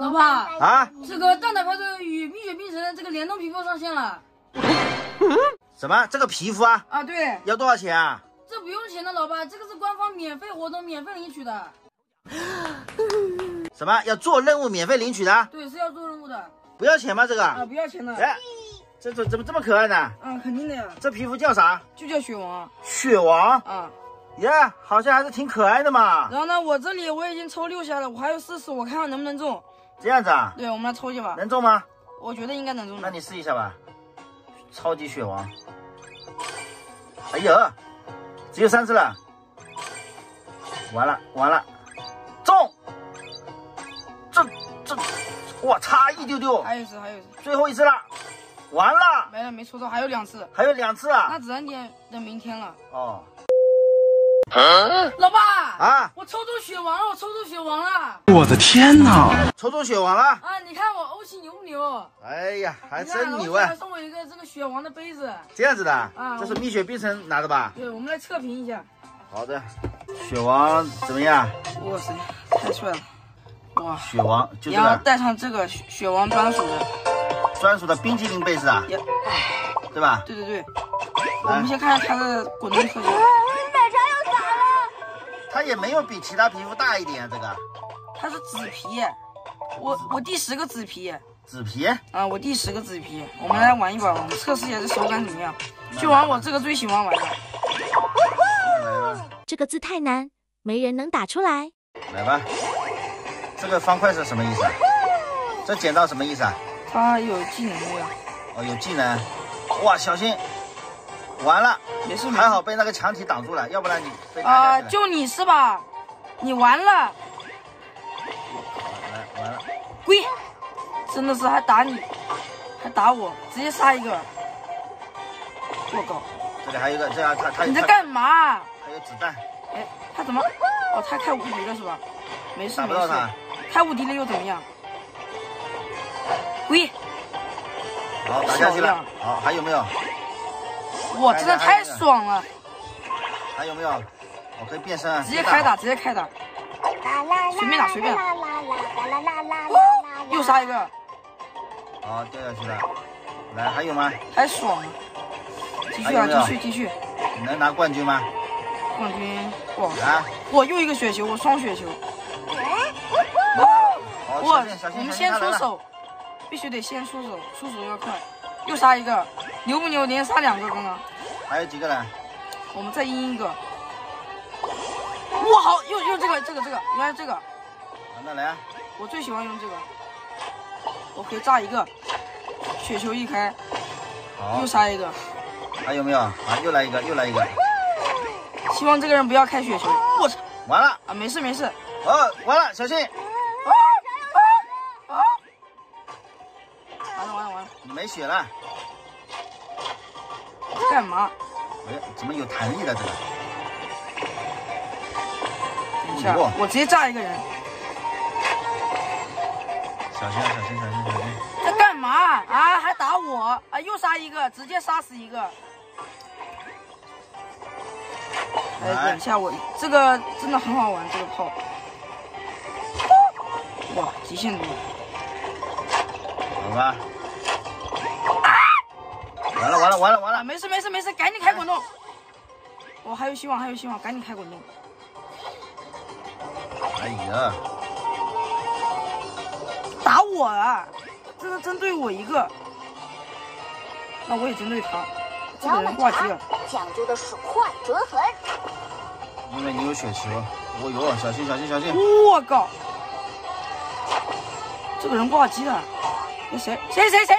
老爸啊，这个蛋奶牌的与蜜雪冰城这个联动皮肤上线了什么？这个皮肤啊，啊！对，要多少钱啊？这不用钱的，老爸，这个是官方免费活动，免费领取的。什么？要做任务免费领取的？对，是要做任务的不要钱吗？这个啊，不要钱的。哎，这怎怎么这么可爱呢？嗯，肯定的呀，这皮肤叫啥？就叫雪王雪王。啊。耶，好像还是挺可爱的嘛。然后呢，我这里我已经抽六下了，我还有四次，我看看能不能中。这样子啊？对，我们来抽一把，能中吗？我觉得应该能中。那你试一下吧。超级雪王。哎呀，只有三次了。完了完了，中！这这，哇，差一丢丢，还有一次，还有一次，最后一次了。完了，没了，没抽到，还有两次，还有两次啊那。只能点等明天了。哦，老爸啊我抽中雪王了，我抽中雪王了我的天哪！抽中雪王了。啊！你看我欧气牛不牛？哎呀，还真牛啊还！送我一个这个雪王的杯子。这样子的，啊这是蜜雪冰城拿的吧？对，我们来测评一下。好的，雪王怎么样？哇塞，太帅了！哇，雪王就这个然后带上这个雪雪王专属的，专属的冰激凌杯子啊，哎，对吧？对对对。我们先看看它的滚动特效。它也没有比其他皮肤大一点啊，这个它是紫皮，我我第十个紫皮紫皮。啊，我第十个紫皮。我们来玩一把，我们测试一下这手感怎么样。就玩我这个最喜欢玩的，这个字太难，没人能打出来。来吧。这个方块是什么意思啊？这剪刀什么意思啊？它有技能的呀。哦，有技能。哇，小心！完了，没事没事还好被那个墙体挡住了，要不然你被啊。就你是吧？你完了，来完了，龟，真的是还打你，还打我，直接杀一个。我靠，这里还有一个，这样他他他你在干嘛？还有子弹，哎，他怎么？哦，他开无敌了是吧？没事没事。开无敌了又怎么样？龟，好，打下去了。好，还有没有？哇，真的太爽了！还有没有？我可以变身啊，直接开打，直接开打，随便打随便打。又杀一个，好，掉下去了。来，还有吗？太爽了！继续啊，继续继续，你能拿冠军吗？冠军哇！来，我又一个雪球，我双雪球。哇我们。先出手，必须得先出手，出手要快。又杀一个，牛不牛？连杀两个，刚刚。还有几个人？我们再阴一个。哇，好，又又这个这个这个，原来这个，好那来啊，我最喜欢用这个。我可以炸一个，雪球一开，好又，杀一个。还有没有？啊，又来一个，又来一个。希望这个人不要开雪球。我操！完了，啊，没事没事。哦，完了，小心！没血了。干嘛？哎，怎么有弹力了这个？等一下哇，我直接炸一个人。小心啊，小心，小心，小心！在干嘛啊？还打我啊？又杀一个，直接杀死一个。哎，来等一下，我这个真的很好玩，这个炮。哇，极限多！好吧。完了，完了，完了，完啊，了！没事没事没事，赶紧开滚动。我、还有希望，还有希望，赶紧开滚动。哎呀，打我啊！真的针对我一个，那我也针对他。这个人挂机了，讲究的是快准狠。因为你有血球。哦呦，小心，小心，小心！我靠！这个人挂机了，那谁谁谁谁？